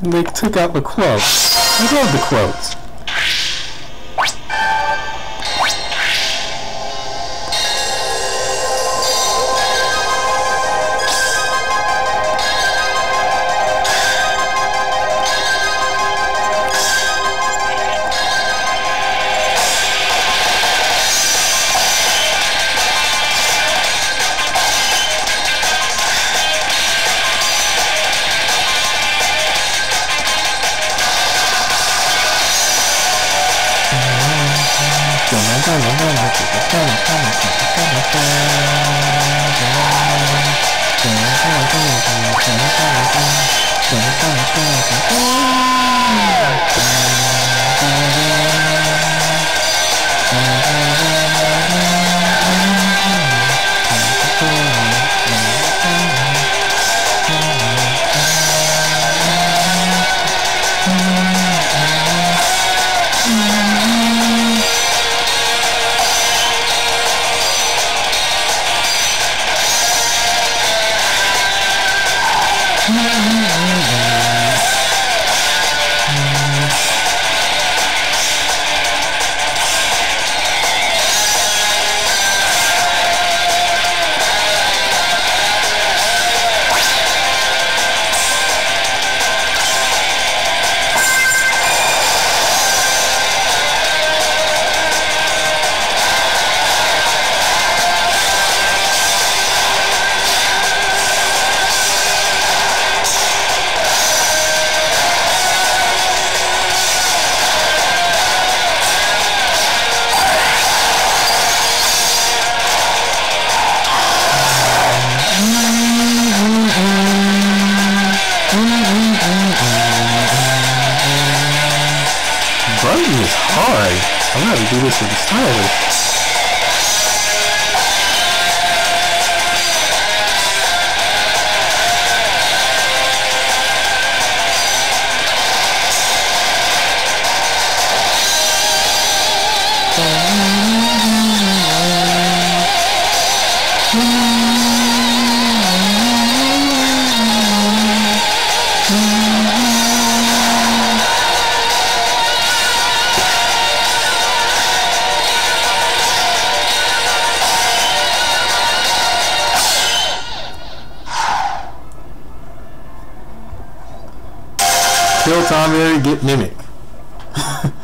They took out the quotes. I love the quotes. ข้าหน้าข้าหน้าข้าหน้าข้าหน้าข้าหน้าข้าหน้า hard. I'm gonna do this with the stylus. Mm-hmm. kill Tonberry, get Mimic.